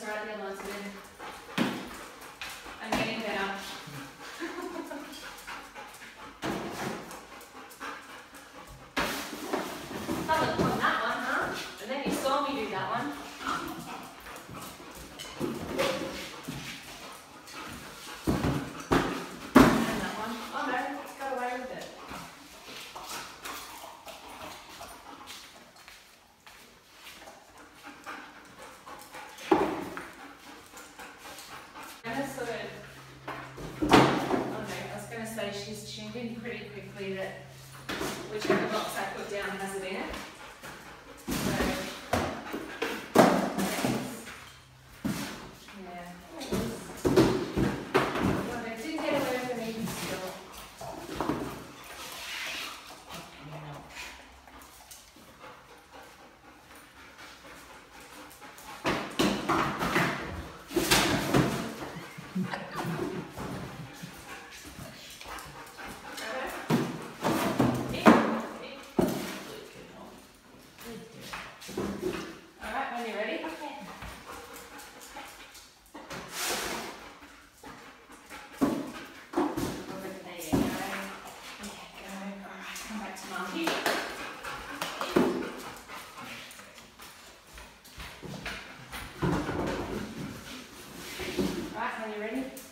That's right, the announcement. moving pretty quickly that whichever box I put down has it in it. Alright, when you're ready.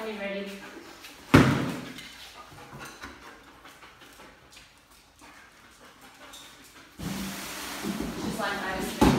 When you're ready. Just like those.